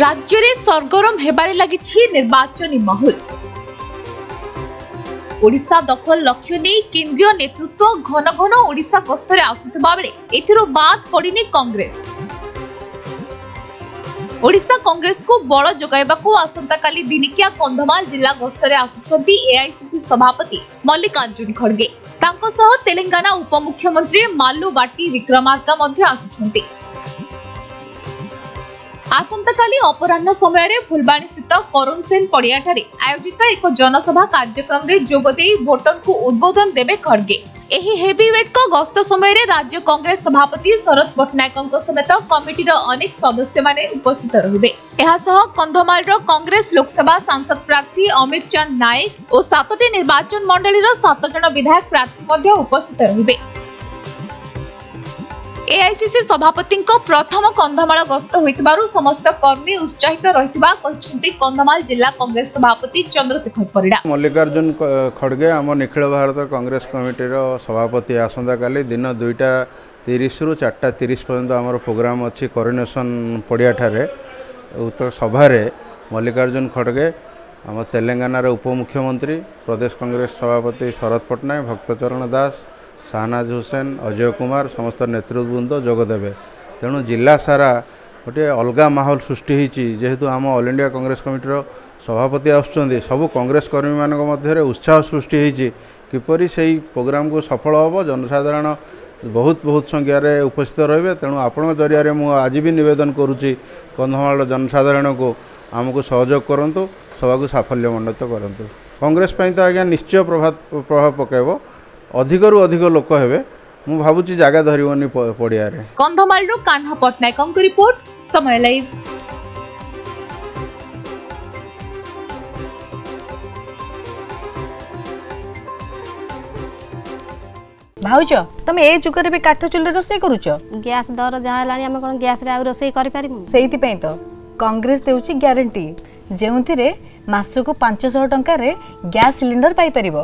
ରାଜ୍ୟରେ ସରଗରମ ହେବାରେ ଲାଗିଛି ନିର୍ବାଚନୀ ମାହୋଲ ଓଡ଼ିଶା ଦଖଲ ଲକ୍ଷ୍ୟ ନେଇ କେନ୍ଦ୍ରୀୟ ନେତୃତ୍ୱ ଘନ ଘନ ଓଡ଼ିଶା ଗସ୍ତରେ ଆସୁଥିବା ବେଳେ ଏଥିରୁ ବାଦ୍ ପଡ଼ିନି କଂଗ୍ରେସ ଓଡ଼ିଶା କଂଗ୍ରେସକୁ ବଳ ଯୋଗାଇବାକୁ ଆସନ୍ତାକାଲି ଦିନିକିଆ କନ୍ଧମାଳ ଜିଲ୍ଲା ଗସ୍ତରେ ଆସୁଛନ୍ତି ଏଆଇସିସି ସଭାପତି ମଲ୍ଲିକାର୍ଜୁନ ଖଡଗେ ତାଙ୍କ ସହ ତେଲେଙ୍ଗାନା ଉପମୁଖ୍ୟମନ୍ତ୍ରୀ ମାଲ୍ଲୁ ବାଟି ବିକ୍ରମାର୍କା ମଧ୍ୟ ଆସୁଛନ୍ତି ଆସନ୍ତାକାଲି ଅପରାହ୍ନ ସମୟରେ ଫୁଲବାଣୀସ୍ଥିତ କରୁଣ ସେନ ପଡ଼ିଆଠାରେ ଆୟୋଜିତ ଏକ ଜନସଭା କାର୍ଯ୍ୟକ୍ରମରେ ଯୋଗଦେଇ ଭୋଟରଙ୍କୁ ଉଦ୍ବୋଧନ ଦେବେ ଖଡଗେ। ଏହି ହେଭିୱେଟଙ୍କ ଗସ୍ତ ସମୟରେ ରାଜ୍ୟ କଂଗ୍ରେସ ସଭାପତି ଶରଦ ପଟ୍ଟନାୟକଙ୍କ ସମେତ କମିଟିର ଅନେକ ସଦସ୍ୟମାନେ ଉପସ୍ଥିତ ରହିବେ। ଏହାସହ କନ୍ଧମାଳର କଂଗ୍ରେସ ଲୋକସଭା ସାଂସଦ ପ୍ରାର୍ଥୀ ଅମିତ ଚାନ୍ଦ ନାୟକ ଓ ସାତଟି ନିର୍ବାଚନ ମଣ୍ଡଳୀର ସାତ ଜଣ ବିଧାୟକ ପ୍ରାର୍ଥୀ ମଧ୍ୟ ଉପସ୍ଥିତ ରହିବେ। ଏଆଇସିସି ସଭାପତିଙ୍କ ପ୍ରଥମ କନ୍ଧମାଳ ଗସ୍ତ ହୋଇଥିବାରୁ ସମସ୍ତ କର୍ମୀ ଉତ୍ସାହିତ ରହିଥିବା କହିଛନ୍ତି କନ୍ଧମାଳ ଜିଲ୍ଲା କଂଗ୍ରେସ ସଭାପତି ଚନ୍ଦ୍ରଶେଖର ପରିଡ଼ା। ମଲ୍ଲିକାର୍ଜୁନ ଖଡ଼ଗେ ଆମ ନିଖିଳ ଭାରତ କଂଗ୍ରେସ କମିଟିର ସଭାପତି ଆସନ୍ତାକାଲି ଦିନ ଦୁଇଟା ତିରିଶରୁ ଚାରିଟା ତିରିଶ ପର୍ଯ୍ୟନ୍ତ ଆମର ପ୍ରୋଗ୍ରାମ୍ ଅଛି କରିନେସନ୍ ପଡ଼ିଆଠାରେ। ଉକ୍ତ ସଭାରେ ମଲ୍ଲିକାର୍ଜୁନ ଖଡ଼ଗେ ଆମ ତେଲେଙ୍ଗାନାର ଉପମୁଖ୍ୟମନ୍ତ୍ରୀ ପ୍ରଦେଶ କଂଗ୍ରେସ ସଭାପତି ଶରଦ ପଟ୍ଟନାୟକ ଭକ୍ତଚରଣ ଦାସ ଶାହନାଜ ହୁସେନ ଅଜୟ କୁମାର ସମସ୍ତ ନେତୃବୃନ୍ଦ ଯୋଗ ଦେବେ ତେଣୁ ଜିଲ୍ଲା ସାରା ଗୋଟିଏ ଅଲଗା ମାହୋଲ ସୃଷ୍ଟି ହୋଇଛି। ଯେହେତୁ ଆମ ଅଲ୍ ଇଣ୍ଡିଆ କଂଗ୍ରେସ କମିଟିର ସଭାପତି ଆସୁଛନ୍ତି ସବୁ କଂଗ୍ରେସ କର୍ମୀମାନଙ୍କ ମଧ୍ୟରେ ଉତ୍ସାହ ସୃଷ୍ଟି ହୋଇଛି। କିପରି ସେହି ପ୍ରୋଗ୍ରାମକୁ ସଫଳ ହେବ? ଜନସାଧାରଣ ବହୁତ ବହୁତ ସଂଖ୍ୟାରେ ଉପସ୍ଥିତ ରହିବେ। ତେଣୁ ଆପଣଙ୍କ ଜରିଆରେ ମୁଁ ଆଜି ବି ନିବେଦନ କରୁଛି କନ୍ଧମାଳର ଜନସାଧାରଣଙ୍କୁ ଆମକୁ ସହଯୋଗ କରନ୍ତୁ ସଭାକୁ ସାଫଲ୍ୟମଣ୍ଡିତ କରନ୍ତୁ। କଂଗ୍ରେସ ପାଇଁ ତ ଆଜ୍ଞା ନିଶ୍ଚୟ ପ୍ରଭାବ ପ୍ରଭାବ ପକାଇବ। ଅଧିକରୁ ଅଧିକ ଲୋକ ହେବେ। ମୁଁ ଭାବୁଛି ଜାଗା ଧରିବନି ପଡ଼ିଆରେ। କନ୍ଧମାଳରୁ କାହ୍ନା ପଟ୍ଟନାୟକଙ୍କ ରିପୋର୍ଟ ସମୟ ଲାଇଭ୍ ଭାଉଜ ତମେ ଏ ଯୁଗରେ ବି କାଠ ଚୁଲିରେ ରୋଷେଇ କରୁଛ? ଗ୍ୟାସ୍ ଦର ଯାହା ହେଲାଣି ଆମେ କ'ଣ ଗ୍ୟାସ୍ରେ ଆଉ ରୋଷେଇ କରିପାରିବୁ ସେଇଥିପାଇଁ ତ। କଂଗ୍ରେସ ଦେଉଛି ଗ୍ୟାରେଣ୍ଟି ଯେଉଁଥିରେ ମାସକୁ ପାଞ୍ଚଶହ ଟଙ୍କାରେ ଗ୍ୟାସ୍ ସିଲିଣ୍ଡର ପାଇପାରିବ।